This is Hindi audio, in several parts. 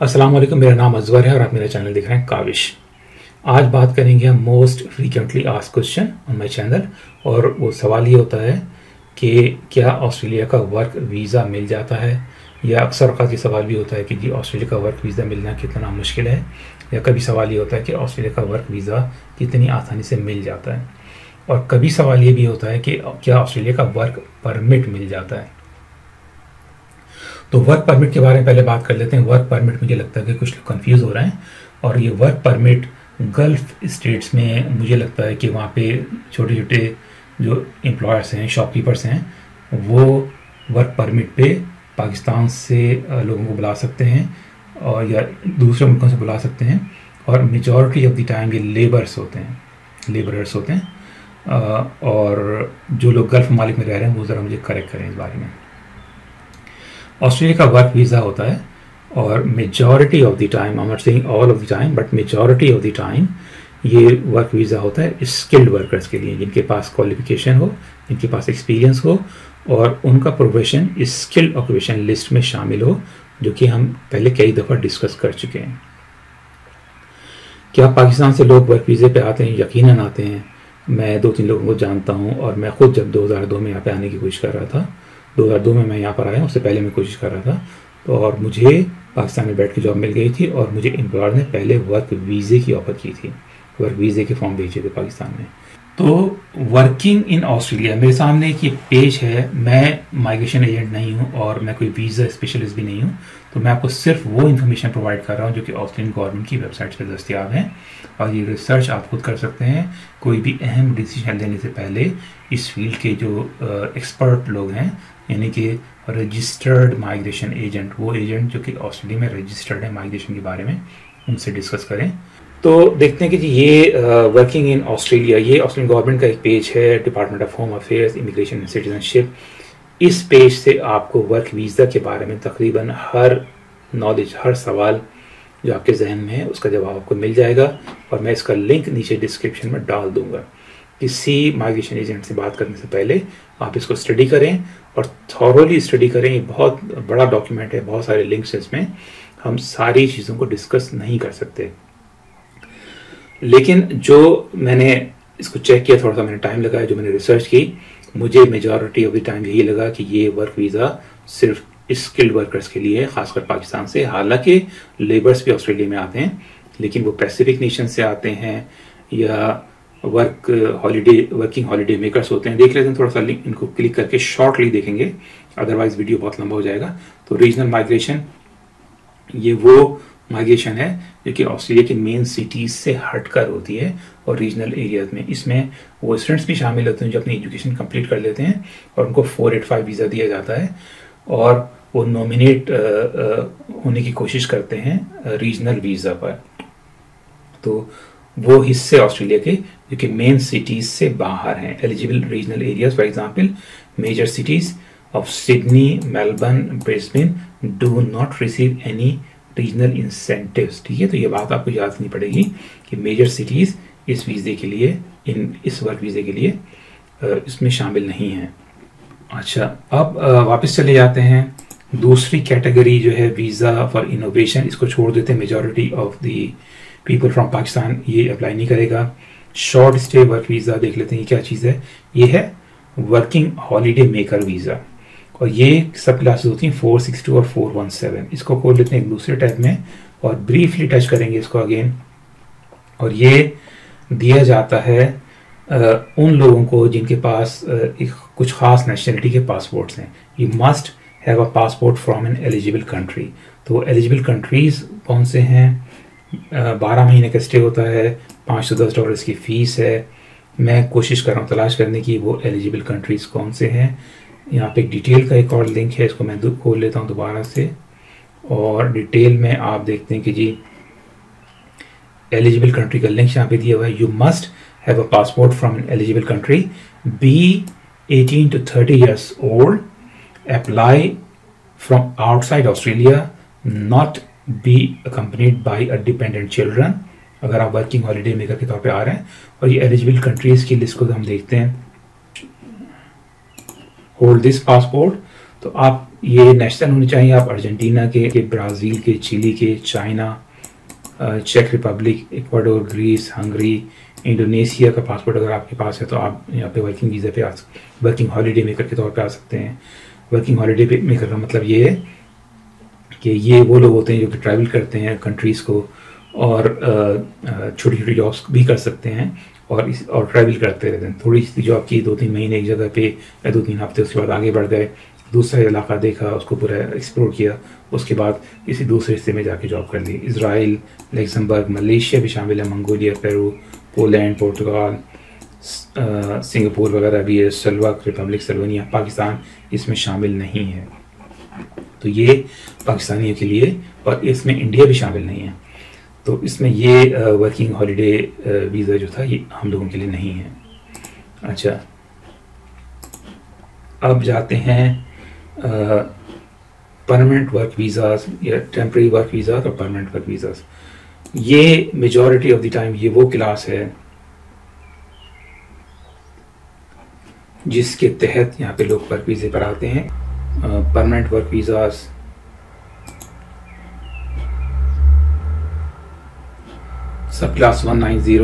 अस्सलाम वालेकुम, मेरा नाम अजवर है और आप मेरा चैनल देख रहे हैं काविश। आज बात करेंगे हम most frequently ask question on my channel और वो सवाल ये होता है कि क्या ऑस्ट्रेलिया का वर्क वीज़ा मिल जाता है? या अक्सर अवत ये सवाल भी होता है कि जी, ऑस्ट्रेलिया का वर्क वीज़ा मिलना कितना मुश्किल है? या कभी सवाल ये होता है कि ऑस्ट्रेलिया का वर्क वीज़ा कितनी आसानी से मिल जाता है? और कभी सवाल ये भी होता है कि क्या ऑस्ट्रेलिया का वर्क परमिट मिल जाता है? तो वर्क परमिट के बारे में पहले बात कर लेते हैं। वर्क परमिट मुझे लगता है कि कुछ लोग कन्फ्यूज़ हो रहे हैं और ये वर्क परमिट गल्फ स्टेट्स में मुझे लगता है कि वहाँ पे छोटे छोटे जो एम्प्लॉयर्स हैं शॉपकीपर्स हैं, वो वर्क परमिट पे पाकिस्तान से लोगों को बुला सकते हैं और या दूसरे मुल्कों से बुला सकते हैं और मेजॉरिटी ऑफ़ द टाइम ये लेबर्स होते हैं लेबरर्स होते हैं। और जो लोग गल्फ मालिक में रह रहे हैं वो ज़रा मुझे करेक्ट करें इस बारे में। ऑस्ट्रेलिया का वर्क वीज़ा होता है और majority of the time I not saying all of the time but majority of the time ये वर्क वीज़ा होता है स्किल्ड वर्कर्स के लिए, जिनके पास क्वालिफिकेशन हो, जिनके पास एक्सपीरियंस हो और उनका प्रोफेशन स्किल्ड ऑक्यूपेशन लिस्ट में शामिल हो, जो कि हम पहले कई दफ़ा डिस्कस कर चुके हैं। क्या पाकिस्तान से लोग वर्क वीज़े पे आते हैं? यकीनन आते हैं। मैं दो तीन लोगों को जानता हूँ और मैं खुद जब 2002 में यहाँ पे आने की कोशिश कर रहा था 2002 में मैं यहाँ पर आया उससे पहले मैं कोशिश कर रहा था। तो और मुझे पाकिस्तान में बैठ के जॉब मिल गई थी और मुझे एम्प्लॉयर ने पहले वर्क वीज़े की ऑफ़र की थी वर्क वीज़े के फॉर्म भेजे थे पाकिस्तान में। तो वर्किंग इन ऑस्ट्रेलिया मेरे सामने एक ये पेज है, मैं माइग्रेशन एजेंट नहीं हूँ और मैं कोई वीज़ा स्पेशलिस्ट भी नहीं हूँ। तो मैं आपको सिर्फ़ वो इन्फॉर्मेशन प्रोवाइड कर रहा हूँ जो कि ऑस्ट्रेलियन गवर्नमेंट की वेबसाइट पर दस्तियाब हैं। और ये रिसर्च आप खुद कर सकते हैं। कोई भी अहम डिसीज़न लेने से पहले इस फ़ील्ड के जो एक्सपर्ट लोग हैं, यानी कि रजिस्टर्ड माइग्रेशन एजेंट वो एजेंट जो कि ऑस्ट्रेलिया में रजिस्टर्ड है माइग्रेशन के बारे में, उनसे डिस्कस करें। तो देखते हैं कि जी ये वर्किंग इन ऑस्ट्रेलिया ये ऑस्ट्रेलियन गवर्नमेंट का एक पेज है department of home affairs immigration and citizenship इस पेज से आपको वर्क वीज़ा के बारे में तकरीबन हर नॉलेज हर सवाल जो आपके जहन में है, उसका जवाब आपको मिल जाएगा और मैं इसका लिंक नीचे डिस्क्रिप्शन में डाल दूँगा। किसी माइग्रेशन एजेंट से बात करने से पहले आप इसको स्टडी करें और थॉरली स्टडी करें। ये बहुत बड़ा डॉक्यूमेंट है, बहुत सारे लिंक्स हैं इसमें। हम सारी चीज़ों को डिस्कस नहीं कर सकते। लेकिन जो मैंने इसको चेक किया, थोड़ा सा मैंने टाइम लगाया, जो मैंने रिसर्च की मुझे मेजॉरिटी ऑफ़ द टाइम यही लगा कि ये वर्क वीज़ा सिर्फ़ स्किल्ड वर्कर्स के लिए है, खासकर पाकिस्तान से। हालाँकि लेबर्स भी ऑस्ट्रेलिया में आते हैं, लेकिन वो पैसिफिक नेशन से आते हैं या work holiday working holiday makers होते हैं। देख लेते हैं, थोड़ा सा लिंक इनको क्लिक करके शॉर्टली देखेंगे। अदरवाइज़ वीडियो बहुत लंबा हो जाएगा। तो रीजनल माइग्रेशन ये वो माइग्रेशन है जो कि ऑस्ट्रेलिया के मेन सिटीज़ से हटकर होती है और रीजनल एरियाज़ में। इसमें वो स्टूडेंट्स भी शामिल होते हैं जो अपनी एजुकेशन कंप्लीट कर लेते हैं और उनको फोर एट फाइव वीज़ा दिया जाता है और वो नॉमिनेट होने की कोशिश करते हैं रीजनल वीज़ा पर। तो वो हिस्से ऑस्ट्रेलिया के, जो कि मेन सिटीज़ से बाहर हैं। Eligible regional areas for example major cities of Sydney Melbourne Brisbane do not receive any regional incentives ठीक है? तो ये बात आपको याद नहीं पड़ेगी कि मेजर सिटीज़ इस वीज़े के लिए, इन इस वर्क वीज़े के लिए इसमें शामिल नहीं हैं। अच्छा अब वापस चले जाते हैं। दूसरी कैटेगरी जो है वीज़ा फॉर इनोवेशन इसको छोड़ देते हैं majority of the people from Pakistan ये अप्लाई नहीं करेगा। शॉर्ट स्टे वर्क वीज़ा देख लेते हैं क्या चीज़ है? ये है वर्किंग हॉलीडे मेकर वीज़ा और ये सब क्लासेस होती हैं फोर सिक्स टू और फोर वन सेवन इसको खोल लेते हैं एक दूसरे टाइप में और ब्रीफली टच करेंगे इसको अगेन और ये दिया जाता है आ, उन लोगों को जिनके पास आ, एक कुछ खास नेशनलिटी के पासपोर्ट्स हैं। You must have a passport from an eligible country तो एलिजिबल कंट्रीज़ कौन से हैं? बारह महीने का स्टे होता है पाँच सौ दस डॉलर इसकी फ़ीस है। मैं कोशिश कर रहा हूँ तलाश करने की वो एलिजिबल कंट्रीज़ कौन से हैं? यहाँ पे एक डिटेल का एक और लिंक है, इसको मैं खोल लेता हूँ दोबारा से। और डिटेल में आप देखते हैं कि जी एलिजिबल कंट्री का लिंक यहाँ पे दिया हुआ है। You must have a passport from eligible country be 18 to 30 years old apply from outside Australia not be accompanied by a dependent children अगर आप वर्किंग हॉलीडे मेकर के तौर पे आ रहे हैं और ये एलिजिबल कंट्रीज़ की लिस्ट को हम देखते हैं। होल्ड दिस पासपोर्ट तो आप ये नेशनल होने चाहिए आप अर्जेंटीना के, के ब्राज़ील के चिली के China check Republic Ecuador Greece Hungary Indonesia का पासपोर्ट अगर आपके पास है तो आप यहाँ पे वर्किंग वीज़ा पे आ वर्किंग हॉलीडे मेकर के तौर पे आ सकते हैं। वर्किंग हॉलीडे मेकर का मतलब ये है कि ये वो लोग होते हैं जो कि ट्रैवल करते हैं कंट्रीज़ को और छोटी छोटी जॉब्स भी कर सकते हैं। और इस, और ट्रैवल करते रहते हैं। थोड़ी सी जॉब की दो तीन महीने एक जगह पे या दो तीन हफ़्ते उसके बाद आगे बढ़ गए, दूसरा इलाका देखा, उसको पूरा एक्सप्लोर किया, उसके बाद किसी दूसरे हिस्से में जाके जॉब कर ली। इसराइल लग्जमबर्ग मलेशिया भी शामिल है Mongolia Peru Poland Portugal Singapore वगैरह भी है सलवक रिपब्लिक सलवनिया पाकिस्तान इसमें शामिल नहीं है। तो ये पाकिस्तानियों के लिए और इसमें इंडिया भी शामिल नहीं है। तो इसमें ये वर्किंग हॉलीडे वीज़ा जो था, ये हम लोगों के लिए नहीं है। अच्छा। अब जाते हैं परमानेंट वर्क वीज़ाज या टेम्प्रेरी वर्क वीज़ा और परमानेंट वर्क वीज़ाज ये मेजॉरिटी ऑफ़ द टाइम ये वो क्लास है, जिसके तहत यहाँ पे लोग वर्क वीज़े पर आते हैं। परमानेंट वर्क वीज़ाज सब क्लास 190,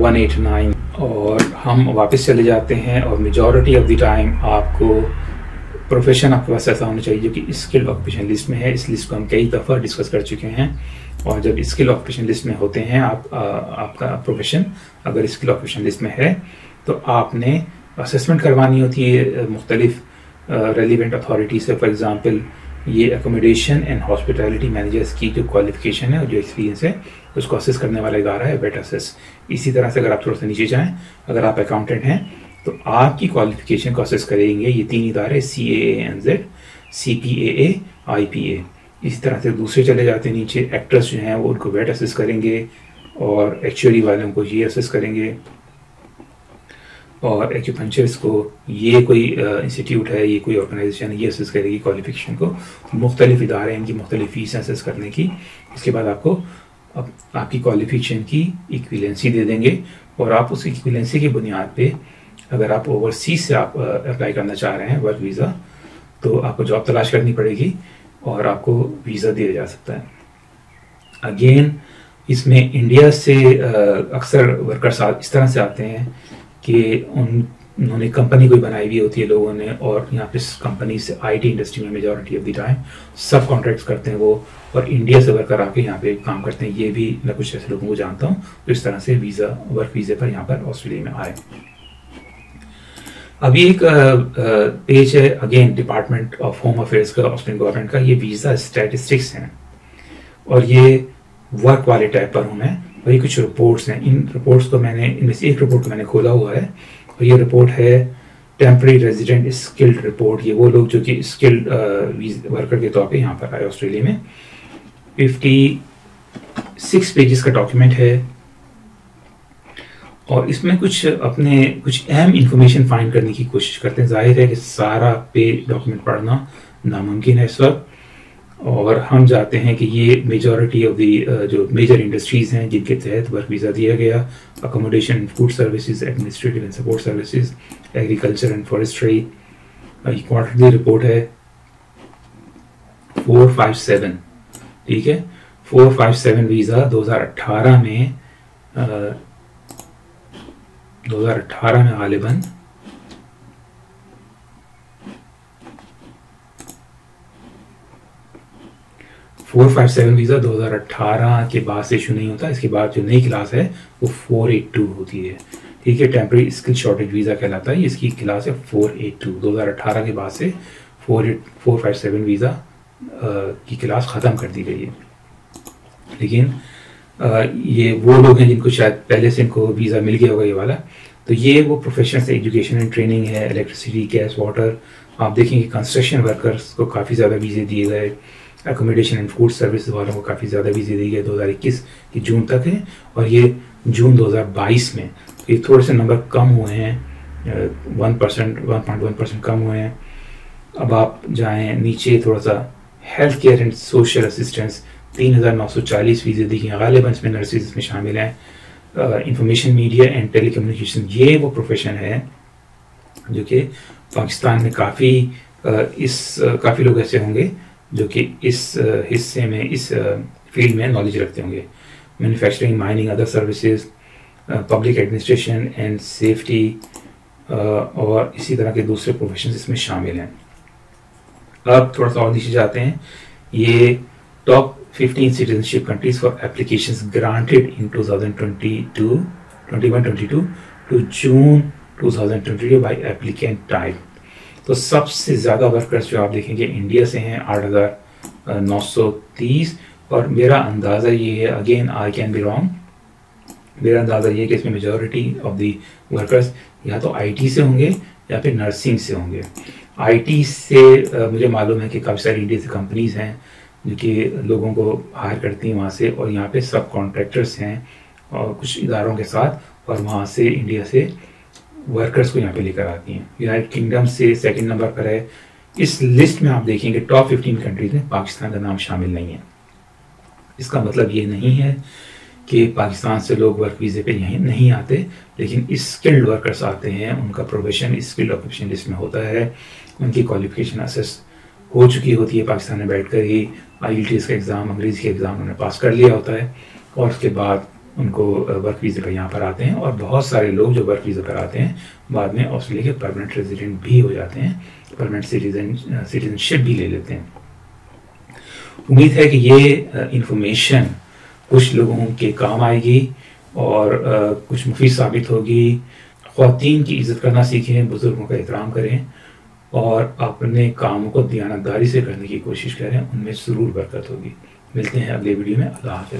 189 और हम वापस चले जाते हैं और मेजॉरिटी ऑफ़ द टाइम आपको प्रोफेशन आपके पास ऐसा होना चाहिए जो कि स्किल ऑक्यूपेशन लिस्ट में है। इस लिस्ट को हम कई दफ़ा डिस्कस कर चुके हैं और जब स्किल ऑक्यूपेशन लिस्ट में होते हैं आप आ, आपका प्रोफेशन अगर स्किल ऑक्यूपेशन लिस्ट में है तो आपने असेसमेंट करवानी होती है मुख्तलिफ़ रेलिवेंट अथॉरिटी से। फॉर एग्ज़ाम्पल ये अकोमोडेशन एंड हॉस्पिटलिटी मैनेजर्स की जो क्वालिफिकेशन है और जो एक्सपीरियंस है उसको असेस करने वाला इदारा है वेट असेस इसी तरह से अगर आप थोड़ा सा नीचे जाएँ, अगर आप अकाउंटेंट हैं तो आपकी क्वालिफिकेशन को असेस करेंगे। ये तीन इदारे C A N Z C P A A I P A इसी तरह से दूसरे चले जाते हैं, नीचे एक्टर्स जो हैं, वो उनको वेट असेस करेंगे और एक्चुअली वालों को ये असेस करेंगे। और एक्यूपंचर्स को ये कोई इंस्टीट्यूट है, ये कोई ऑर्गेनाइजेशन ये असेस करेगी क्वालिफिकेशन को। मुख्तलिफ़ इदारे हैं, इनकी मुख्तलिफ़ फ़ीस असेस करने की। उसके बाद आपको अब आपकी क्वालिफिकेशन की इक्विलेंसी दे देंगे और आप उस इक्विलेंसी की बुनियाद पे अगर आप ओवरसीज से आप अप्लाई करना चाह रहे हैं वर्क वीज़ा तो आपको जॉब तलाश करनी पड़ेगी और आपको वीज़ा दिया जा सकता है। अगेन इसमें इंडिया से अक्सर वर्कर्स इस तरह से आते हैं कि उन उन्होंने कंपनी कोई बनाई हुई होती है लोगों ने, और यहाँ पे कंपनी से आईटी इंडस्ट्री में मेजोरिटी ऑफ़ द टाइम सब कॉन्ट्रैक्ट्स करते हैं वो, और इंडिया से वर्कर आके यहाँ पे काम करते हैं। ये भी मैं कुछ ऐसे लोगों को जानता हूँ तो इस तरह से वीज़ा वर्क वीज़े पर यहाँ पर ऑस्ट्रेलिया में आए। अभी एक पेज है again department of home affairs का ऑस्ट्रेलियन गवर्नमेंट का। ये वीज़ा स्टैटिस्टिक्स हैं, और ये वर्क वाले टाइप पर हूँ मैं। और ये कुछ रिपोर्ट्स हैं। इन रिपोर्ट्स को मैंने, इनमें से एक रिपोर्ट को मैंने खोला हुआ है और ये रिपोर्ट है टेम्प्रेरी रेजिडेंट स्किल्ड रिपोर्ट ये वो लोग जो कि स्किल्ड वर्कर के तौर पे यहाँ पर आए ऑस्ट्रेलिया में। फिफ्टी सिक्स पेजेस का डॉक्यूमेंट है। और इसमें कुछ अपने, कुछ अहम इंफॉर्मेशन फाइंड करने की कोशिश करते हैं। ज़ाहिर है कि सारा पे डॉक्यूमेंट पढ़ना नामुमकिन है इस वक्त। और हम जाते हैं कि ये मेजॉरिटी ऑफ़ दी जो मेजर इंडस्ट्रीज़ हैं, जिनके तहत वर्क वीज़ा दिया गया accommodation food services administrative and support services agriculture and forestry quarterly report है फोर फाइव सेवन ठीक है? फोर फाइव सेवन वीज़ा दो हज़ार अट्ठारह में दो हज़ार अट्ठारह में गालिबन फोर फाइव सेवन वीज़ा 2018 के बाद से इशू नहीं होता इसके बाद जो नई क्लास है वो फोर एट टू होती है। ठीक है टेम्प्रेरी स्किल शॉर्टेज वीज़ा कहलाता है इसकी क्लास है फोर एट टू। दो हज़ार अट्ठारह के बाद से four eight four five seven visa की क्लास ख़त्म कर दी गई है। लेकिन आ, ये वो लोग हैं जिनको शायद पहले से इनको वीज़ा मिल गया होगा ये वाला। तो ये वो प्रोफेशनल से एजुकेशन एंड ट्रेनिंग है इलेक्ट्रिसिटी गैस वाटर आप देखेंगे कंस्ट्रक्शन वर्कर्स को काफ़ी ज़्यादा वीज़े दिए गए। अकोमोडेशन एंड फ़ूड सर्विस वालों को काफ़ी ज़्यादा वीज़े दी गई 2021 की जून तक है और ये जून 2022 में तो ये थोड़े से नंबर कम हुए हैं one percent one point one percent कम हुए हैं। अब आप जाएँ नीचे थोड़ा सा health care and social assistance तीन हज़ार नौ सौ चालीस फ़ीसदी दी गई गालिबा इसमें नर्सिस इसमें शामिल हैं। Information media and telecommunication ये वो प्रोफेशन है जो कि पाकिस्तान में काफ़ी इस काफ़ी लोग ऐसे होंगे जो कि इस हिस्से में, इस फ़ील्ड में नॉलेज रखते होंगे। Manufacturing mining other services public administration and safety और इसी तरह के दूसरे प्रोफेशन इसमें शामिल हैं। अब थोड़ा सा और नीचे जाते हैं। ये top 15 citizenship countries for applications granted in 2022 21 22 to June 2022 by applicant type. तो सबसे ज़्यादा वर्कर्स जो आप देखेंगे इंडिया से हैं आठ हज़ार नौ सौ तीस। और मेरा अंदाज़ा ये है again I can be wrong मेरा अंदाज़ा ये है कि इसमें मेजोरिटी ऑफ़ दी वर्कर्स या तो आईटी से होंगे या फिर नर्सिंग से होंगे। आईटी से uh, मुझे मालूम है कि काफ़ी सारी इंडिया से कंपनीज़ हैं जो कि लोगों को हायर करती हैं वहाँ से और यहाँ पे सब कॉन्ट्रैक्टर्स हैं और कुछ इदारों के साथ और वहाँ से इंडिया से वर्कर्स को यहाँ पे लेकर आती हैं। यूनाइटेड किंगडम से सेकंड नंबर पर है। इस लिस्ट में आप देखेंगे टॉप 15 कंट्रीज़ में पाकिस्तान का नाम शामिल नहीं है। इसका मतलब ये नहीं है कि पाकिस्तान से लोग वर्क वीज़े पे यहीं नहीं आते, लेकिन स्किल्ड वर्कर्स आते हैं। उनका प्रोफेशन स्किल्ड ऑक्यूपेशन लिस्ट में होता है। उनकी क्वालिफिकेशन असेस हो चुकी होती है पाकिस्तान में बैठकर ही। आईएलटीएस का एग्ज़ाम अंग्रेज़ी के एग्ज़ाम उन्होंने पास कर लिया होता है। और उसके बाद उनको वर्क वीज़े पर यहाँ पर आते हैं और बहुत सारे लोग जो वर्क वीज़े पर आते हैं, बाद में ऑस्ट्रेलिया के परमानेंट रेजिडेंट भी हो जाते हैं परमानेंट सिटीजन सिटीजनशिप भी ले लेते हैं। उम्मीद है कि ये इंफॉर्मेशन कुछ लोगों के काम आएगी और कुछ मुफीद साबित होगी। ख़वान की इज़्ज़त करना सीखें, बुज़ुर्गों का एहतराम करें और अपने कामों को दयानतदारी से करने की कोशिश करें, उनमें ज़रूर बरकत होगी। मिलते हैं अगले वीडियो में। अल्लाह हाफ़